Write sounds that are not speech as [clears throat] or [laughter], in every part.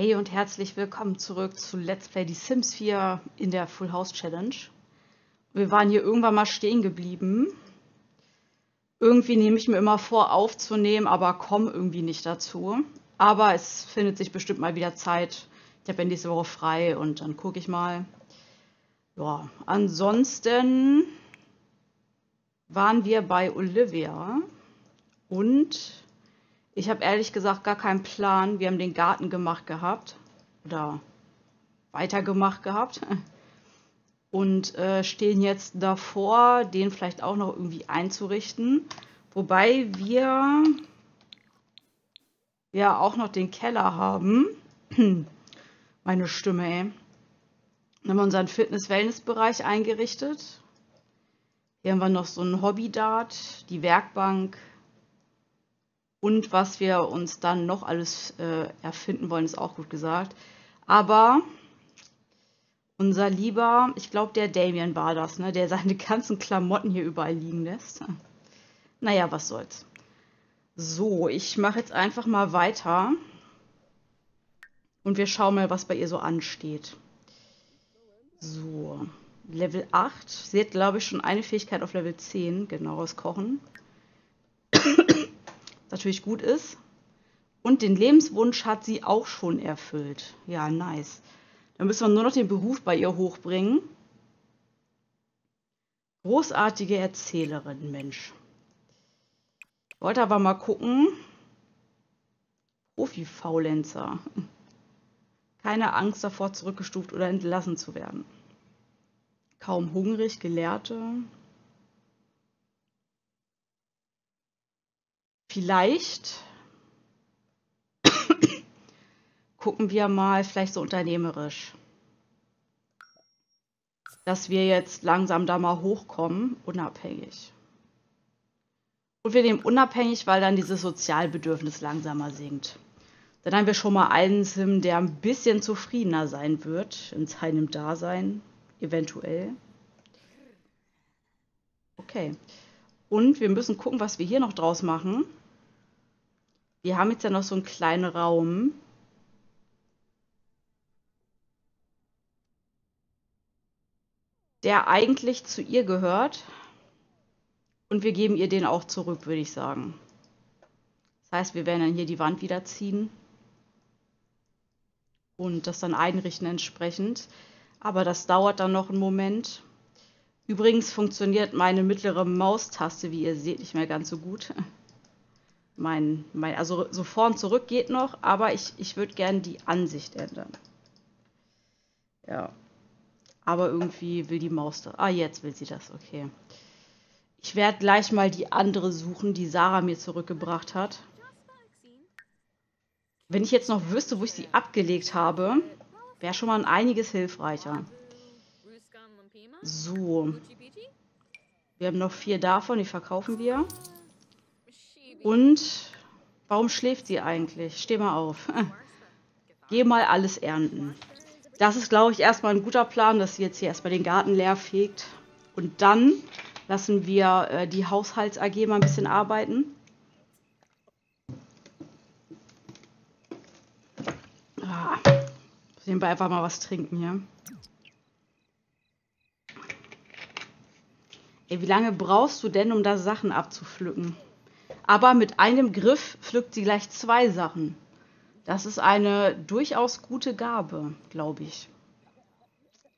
Hey und herzlich willkommen zurück zu Let's Play Die Sims 4 in der Full House Challenge. Wir waren hier irgendwann mal stehen geblieben. Irgendwie nehme ich mir immer vor, aufzunehmen, aber komme irgendwie nicht dazu. Aber es findet sich bestimmt mal wieder Zeit. Ich habe ja nächste Woche frei und dann gucke ich mal. Ja, ansonsten waren wir bei Olivia und ich habe ehrlich gesagt gar keinen Plan. Wir haben den Garten gemacht gehabt. Oder weitergemacht gehabt. [laughs] Und äh, stehen jetzt davor, den vielleicht auch noch irgendwie einzurichten. Wobei wir ja auch noch den Keller haben. [clears throat] Meine Stimme, ey. Dann haben wir unseren Fitness-Wellness-Bereich eingerichtet. Hier haben wir noch so ein Hobby-Dart, die Werkbank, und was wir uns dann noch alles äh, erfinden wollen, ist auch gut gesagt. Aber unser lieber, ich glaube, der Damien war das, ne? der seine [laughs] ganzen Klamotten hier überall liegen lässt. Naja, was soll's. So, ich mache jetzt einfach mal weiter. Und wir schauen mal, was bei ihr so ansteht. So, Level 8. Sie hat, glaube ich, schon eine Fähigkeit auf Level 10. Genaues Kochen natürlich gut ist. Und den Lebenswunsch hat sie auch schon erfüllt. Ja, nice. Dann müssen wir nur noch den Beruf bei ihr hochbringen. Großartige Erzählerin, Mensch. Wollte aber mal gucken. Profi-Faulenzer. Keine Angst davor, zurückgestuft oder entlassen zu werden. Kaum hungrig, Gelehrte. Vielleicht gucken wir mal vielleicht so unternehmerisch, dass wir jetzt langsam da mal hochkommen, unabhängig. Und wir nehmen unabhängig, weil dann dieses Sozialbedürfnis langsamer sinkt. Dann haben wir schon mal einen Sim, der ein bisschen zufriedener sein wird in seinem Dasein, eventuell. Okay. Und wir müssen gucken, was wir hier noch draus machen. Wir haben jetzt ja noch so einen kleinen Raum. Der eigentlich zu ihr gehört. Und wir geben ihr den auch zurück, würde ich sagen. Das heißt, wir werden dann hier die Wand wieder ziehen. Und das dann einrichten entsprechend. Aber das dauert dann noch einen Moment. Übrigens funktioniert meine mittlere Maustaste, wie ihr seht, nicht mehr ganz so gut mein, mein, also so vor und zurück geht noch, aber ich, ich würde gerne die Ansicht ändern. Ja. Aber irgendwie will die Maus das. Ah, jetzt will sie das, okay. Ich werde gleich mal die andere suchen, die Sarah mir zurückgebracht hat. Wenn ich jetzt noch wüsste, wo ich sie abgelegt habe, wäre schon mal ein einiges hilfreicher. So. Wir haben noch vier davon, die verkaufen wir. Und warum schläft sie eigentlich? Steh mal auf. [laughs] Geh mal alles ernten. Das ist, glaube ich, erstmal ein guter Plan, dass sie jetzt hier erstmal den Garten leer fegt. Und dann lassen wir äh, die Haushalts-AG mal ein bisschen arbeiten. Ah, wir einfach mal was trinken hier. Ey, wie lange brauchst du denn, um da Sachen abzupflücken? Aber mit einem Griff pflückt sie gleich zwei Sachen. Das ist eine durchaus gute Gabe, glaube ich.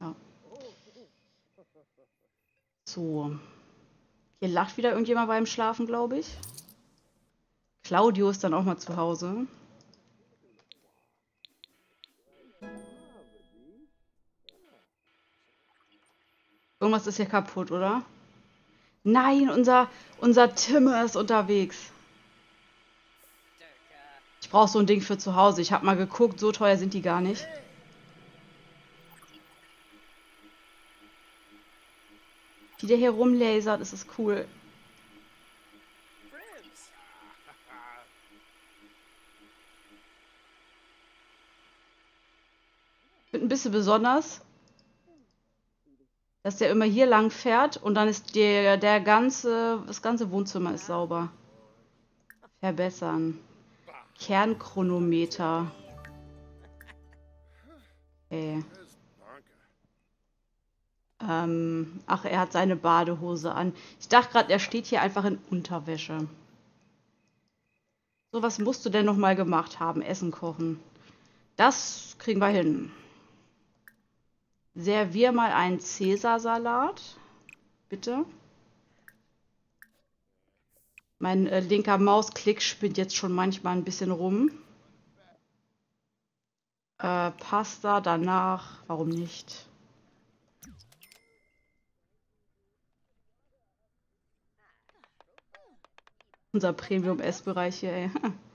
Ja. So. Hier lacht wieder irgendjemand beim Schlafen, glaube ich. Claudio ist dann auch mal zu Hause. Irgendwas ist hier kaputt, oder? Nein, unser, unser Timme ist unterwegs. Ich brauche so ein Ding für zu Hause. Ich habe mal geguckt, so teuer sind die gar nicht. Wie der hier rumlasert, ist das cool. Ein bisschen besonders dass der immer hier lang fährt und dann ist der, der ganze, das ganze Wohnzimmer ist sauber. Verbessern. Kernchronometer. Okay. Ähm, ach, er hat seine Badehose an. Ich dachte gerade, er steht hier einfach in Unterwäsche. So, was musst du denn noch mal gemacht haben? Essen kochen. Das kriegen wir hin. Servier mal einen Cäsarsalat. Bitte. Mein äh, linker Mausklick spinnt jetzt schon manchmal ein bisschen rum. Äh, Pasta danach. Warum nicht? Unser Premium-Essbereich hier, ey. [laughs]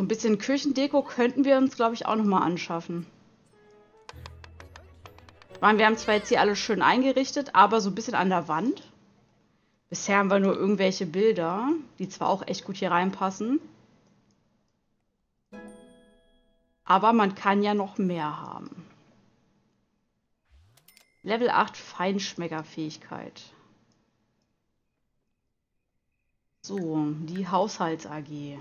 So ein bisschen Küchendeko könnten wir uns, glaube ich, auch nochmal anschaffen. Ich meine, wir haben zwar jetzt hier alles schön eingerichtet, aber so ein bisschen an der Wand. Bisher haben wir nur irgendwelche Bilder, die zwar auch echt gut hier reinpassen. Aber man kann ja noch mehr haben. Level 8 Feinschmeckerfähigkeit. So, die Haushalts-AG.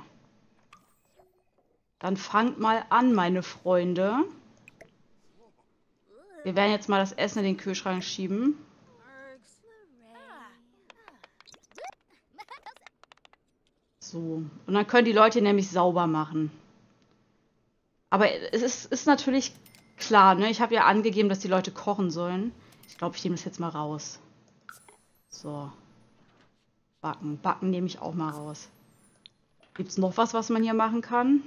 Dann fangt mal an, meine Freunde. Wir werden jetzt mal das Essen in den Kühlschrank schieben. So, und dann können die Leute nämlich sauber machen. Aber es ist, ist natürlich klar, ne? Ich habe ja angegeben, dass die Leute kochen sollen. Ich glaube, ich nehme das jetzt mal raus. So. Backen. Backen nehme ich auch mal raus. Gibt es noch was, was man hier machen kann?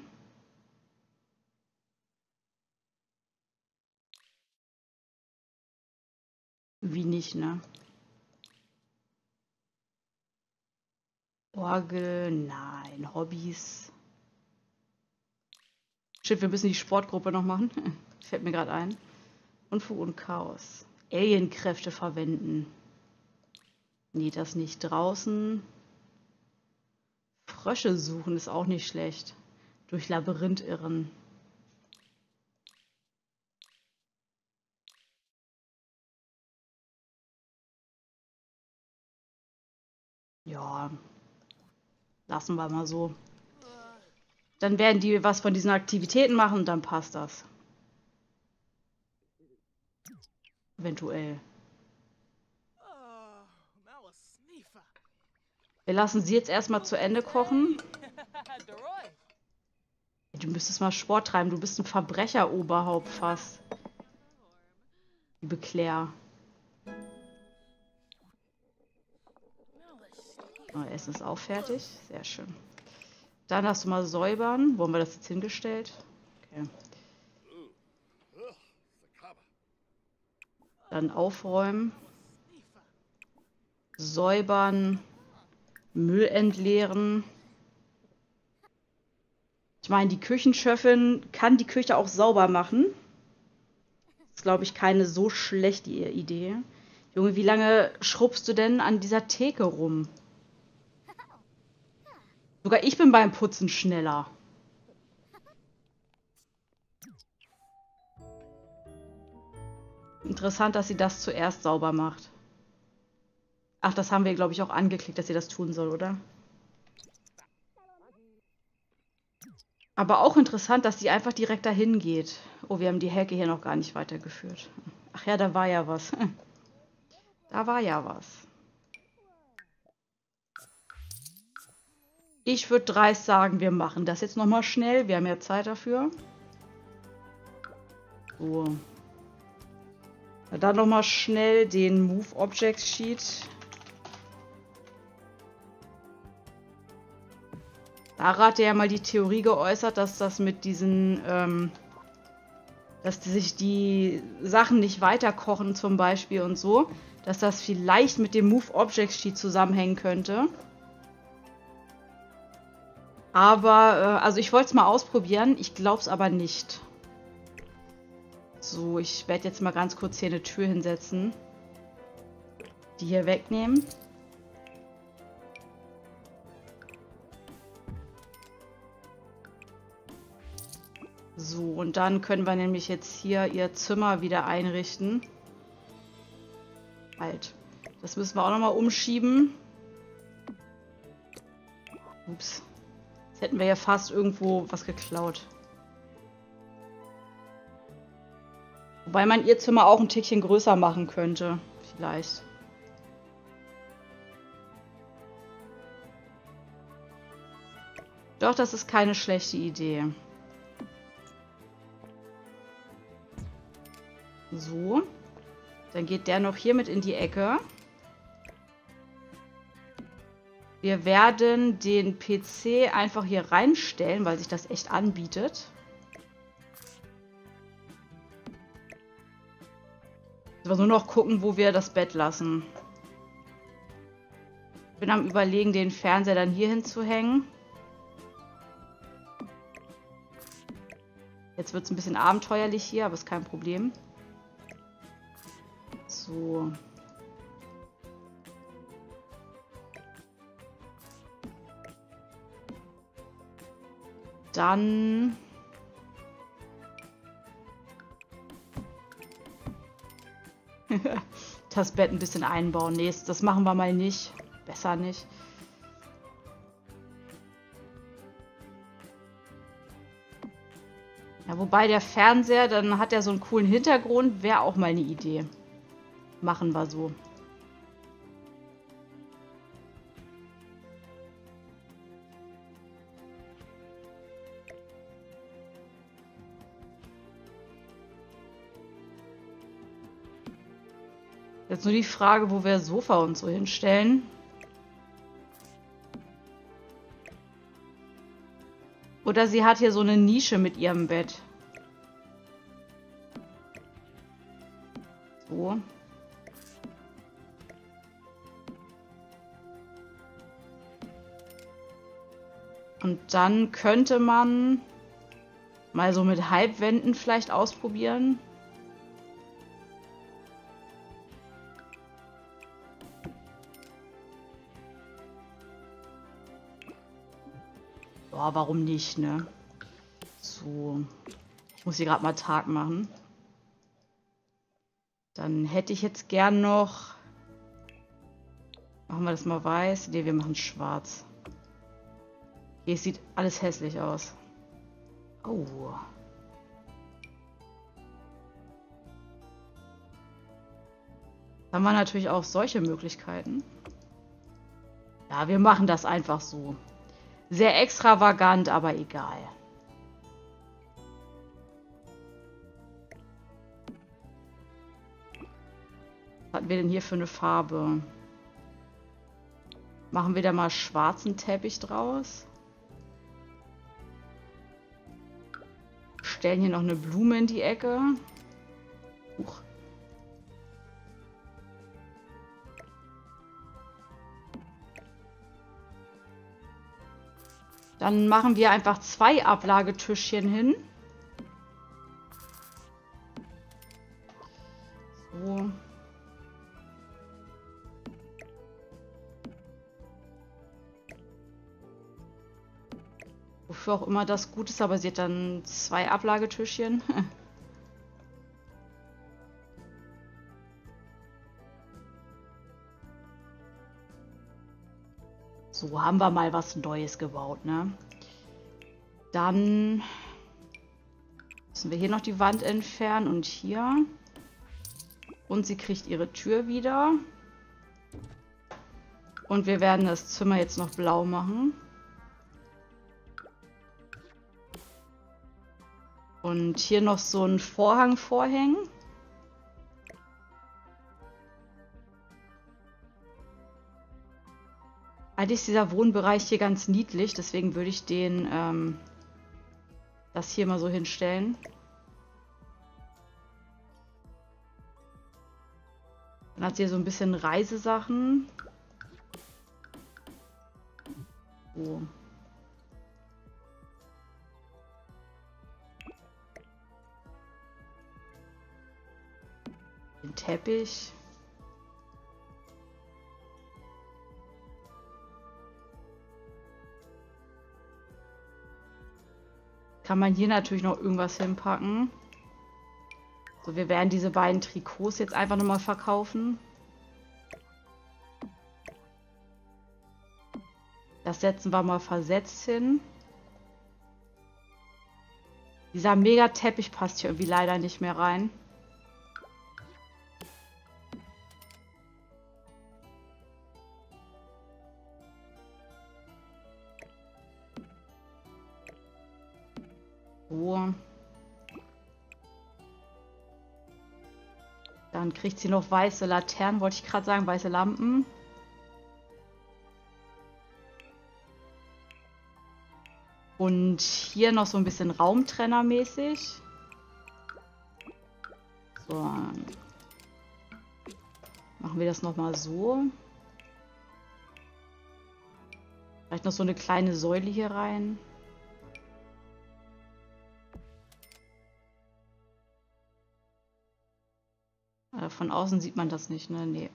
Wie nicht, ne? Orgel, nein. Hobbys. Shit, wir müssen die Sportgruppe noch machen. [laughs] Fällt mir gerade ein. Unfug und Chaos. Alienkräfte verwenden. Nee, das nicht. Draußen. Frösche suchen ist auch nicht schlecht. Durch Labyrinth irren. Ja, lassen wir mal so. Dann werden die was von diesen Aktivitäten machen und dann passt das. Eventuell. Wir lassen sie jetzt erstmal zu Ende kochen. Du müsstest mal Sport treiben. Du bist ein Verbrecheroberhaupt fast. Liebe Claire. Essen ist auch fertig. Sehr schön. Dann hast du mal säubern. Wo haben wir das jetzt hingestellt? Okay. Dann aufräumen. Säubern. Müll entleeren. Ich meine, die Küchenschöffin kann die Küche auch sauber machen. Das ist, glaube ich, keine so schlechte Idee. Junge, wie lange schrubbst du denn an dieser Theke rum? Sogar ich bin beim Putzen schneller. Interessant, dass sie das zuerst sauber macht. Ach, das haben wir, glaube ich, auch angeklickt, dass sie das tun soll, oder? Aber auch interessant, dass sie einfach direkt dahin geht. Oh, wir haben die Hecke hier noch gar nicht weitergeführt. Ach ja, da war ja was. [laughs] Da war ja was. Ich würde dreist sagen, wir machen das jetzt nochmal schnell. Wir haben ja Zeit dafür. So. Dann nochmal schnell den Move Objects Sheet. Da hat er ja mal die Theorie geäußert, dass das mit diesen, ähm, dass sich die Sachen nicht weiterkochen zum Beispiel und so, dass das vielleicht mit dem Move Objects Sheet zusammenhängen könnte. Aber, äh, also ich wollte es mal ausprobieren. Ich glaube es aber nicht. So, ich werde jetzt mal ganz kurz hier eine Tür hinsetzen. Die hier wegnehmen. So, und dann können wir nämlich jetzt hier ihr Zimmer wieder einrichten. Halt. Das müssen wir auch nochmal umschieben. Ups Hätten wir ja fast irgendwo was geklaut. Wobei man ihr Zimmer auch ein Tickchen größer machen könnte. Vielleicht. Doch, das ist keine schlechte Idee. So. Dann geht der noch hier mit in die Ecke. Wir werden den PC einfach hier reinstellen, weil sich das echt anbietet. Wir nur noch gucken, wo wir das Bett lassen. Ich bin am überlegen, den Fernseher dann hier hinzuhängen. Jetzt wird es ein bisschen abenteuerlich hier, aber ist kein Problem. So. Dann... [laughs] das Bett ein bisschen einbauen. Nee, das machen wir mal nicht. Besser nicht. Ja, wobei der Fernseher, dann hat er so einen coolen Hintergrund, wäre auch mal eine Idee. Machen wir so. Jetzt nur die Frage, wo wir Sofa und so hinstellen. Oder sie hat hier so eine Nische mit ihrem Bett. So. Und dann könnte man mal so mit Halbwänden vielleicht ausprobieren. Boah, warum nicht, ne? So. Ich muss hier gerade mal Tag machen. Dann hätte ich jetzt gern noch... Machen wir das mal weiß? Ne, wir machen schwarz. Hier sieht alles hässlich aus. Oh. Dann haben wir natürlich auch solche Möglichkeiten. Ja, wir machen das einfach so. Sehr extravagant, aber egal. Was hatten wir denn hier für eine Farbe? Machen wir da mal schwarzen Teppich draus. Stellen hier noch eine Blume in die Ecke. Dann machen wir einfach zwei Ablagetischchen hin. So. Wofür auch immer das gut ist, aber sie hat dann zwei Ablagetischchen. [laughs] So, haben wir mal was Neues gebaut, ne? Dann müssen wir hier noch die Wand entfernen und hier. Und sie kriegt ihre Tür wieder. Und wir werden das Zimmer jetzt noch blau machen. Und hier noch so einen Vorhang vorhängen. Eigentlich ist dieser Wohnbereich hier ganz niedlich, deswegen würde ich den ähm, das hier mal so hinstellen. Dann hat sie hier so ein bisschen Reisesachen. So. Den Teppich. Kann man hier natürlich noch irgendwas hinpacken. So, wir werden diese beiden Trikots jetzt einfach nochmal verkaufen. Das setzen wir mal versetzt hin. Dieser Megateppich passt hier irgendwie leider nicht mehr rein. So. Dann kriegt sie noch weiße Laternen, wollte ich gerade sagen, weiße Lampen. Und hier noch so ein bisschen Raumtrennermäßig. So. Machen wir das nochmal so. Vielleicht noch so eine kleine Säule hier rein. Von außen sieht man das nicht, ne? Nee.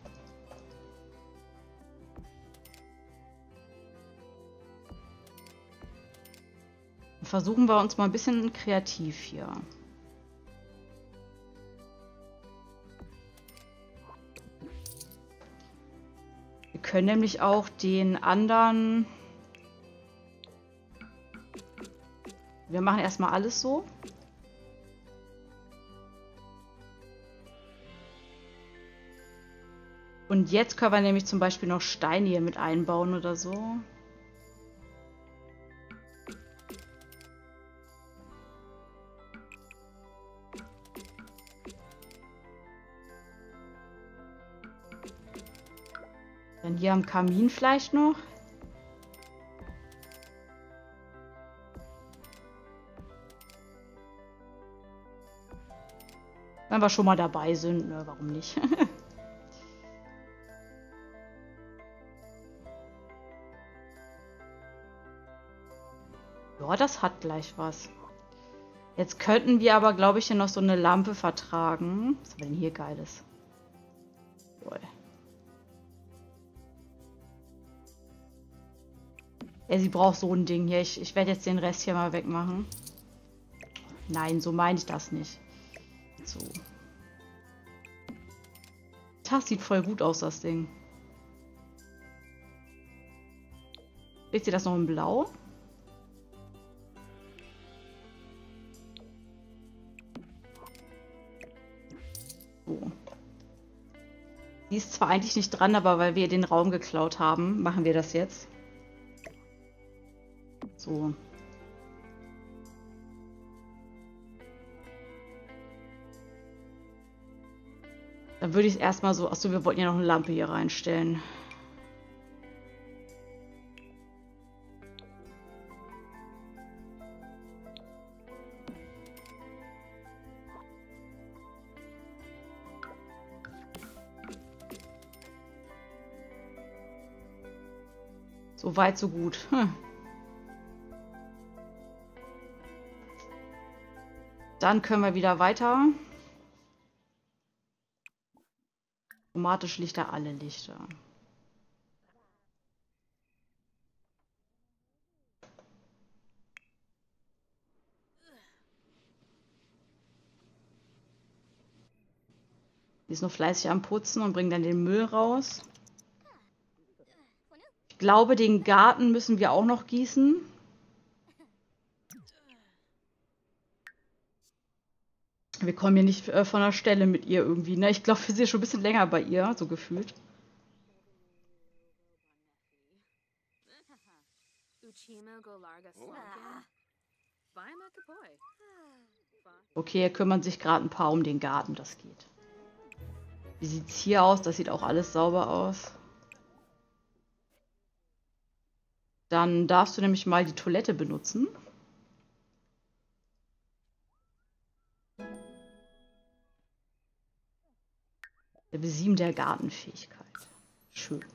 Versuchen wir uns mal ein bisschen kreativ hier. Wir können nämlich auch den anderen... Wir machen erstmal alles so. Und jetzt können wir nämlich zum Beispiel noch Steine hier mit einbauen oder so. Dann hier am Kamin vielleicht noch. Wenn wir schon mal dabei sind, ne, warum nicht? [laughs] ja, das hat gleich was. Jetzt könnten wir aber, glaube ich, hier noch so eine Lampe vertragen. Was haben wir denn hier Geiles? Boah. Ja, sie braucht so ein Ding hier. Ich, ich werde jetzt den Rest hier mal wegmachen. Nein, so meine ich das nicht. So. Das sieht voll gut aus, das Ding. Seht ihr das noch in Blau? Die ist zwar eigentlich nicht dran, aber weil wir den Raum geklaut haben, machen wir das jetzt. So. Dann würde ich es erstmal so... Achso, wir wollten ja noch eine Lampe hier reinstellen. So weit, so gut. Hm. Dann können wir wieder weiter. Automatisch Lichter, alle Lichter. Die ist noch fleißig am Putzen und bringt dann den Müll raus. Ich glaube, den Garten müssen wir auch noch gießen. Wir kommen hier nicht äh, von der Stelle mit ihr irgendwie. Ne? Ich glaube, wir sind schon ein bisschen länger bei ihr, so gefühlt. Okay, hier kümmern sich gerade ein paar um den Garten, das geht. Wie sieht es hier aus? Das sieht auch alles sauber aus. Dann darfst du nämlich mal die Toilette benutzen. Der Besieben der Gartenfähigkeit. Schön.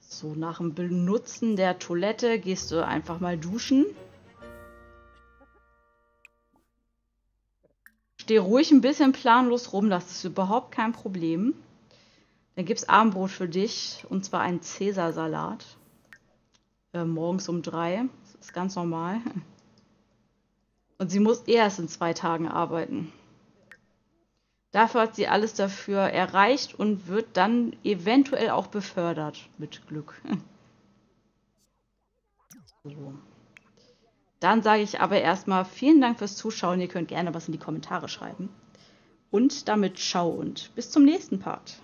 So, nach dem Benutzen der Toilette gehst du einfach mal duschen. Steh ruhig ein bisschen planlos rum, das ist überhaupt kein Problem. Dann gibt es Abendbrot für dich, und zwar einen Cäsarsalat. Äh, morgens um drei. Das ist ganz normal. [laughs] Und sie muss erst in zwei Tagen arbeiten. Dafür hat sie alles dafür erreicht und wird dann eventuell auch befördert. Mit Glück. [laughs] So. Dann sage ich aber erstmal vielen Dank fürs Zuschauen. Ihr könnt gerne was in die Kommentare schreiben. Und damit ciao und bis zum nächsten Part.